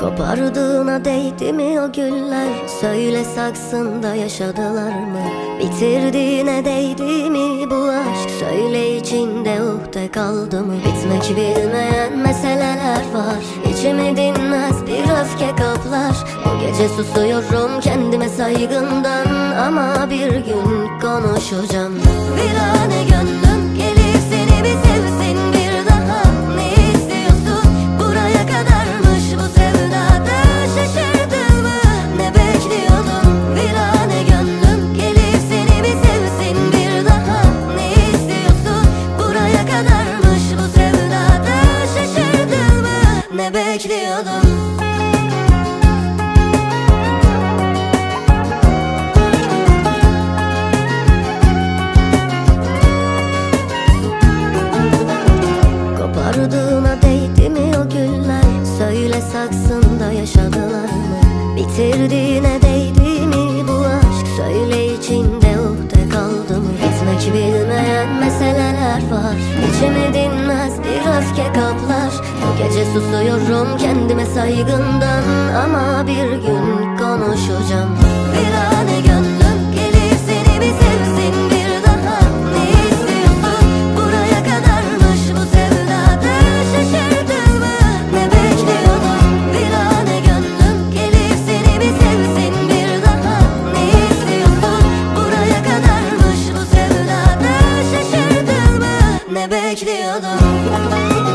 Kopardığına değdi mi o güller? Söyle saksında yaşadılar mı? Bitirdiğine değdi mi bu aşk? Söyle içinde uhde kaldı mı? Bitmek bilmeyen meseleler var. İçimi dinmez bir öfke kaplar. Bu gece susuyorum kendime saygımdan Ama bir gün konuşacağım. Virane gönlüm mı ne bekliyordun Kopardığına değdi mi o güller Söyle saksında yaşadılar mı? Bitirdiğine değdi mi bu aşk? Söyle içinde uhde kaldı mı Bitmek bilmeyen meseleler var. İçimi dinmez bir öfke kaplar. Bu gece susuyorum kendime saygımdan Ama bir gün konuşacağım. Virane gönlüm kadarmış